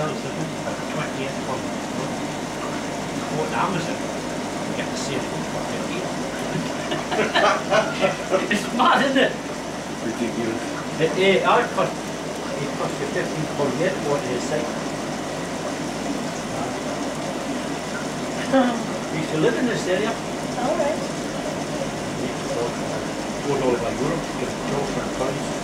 ourselves, I think, about twenty-eight 20th one. What Amazon, get the same thing fucking fifty. It's mad, isn't it? Ridiculous. It, it, I cost, it cost you fifteen pound yet, what do you say? You used to live in this area. All right. Go all over Europe, get jobs and price.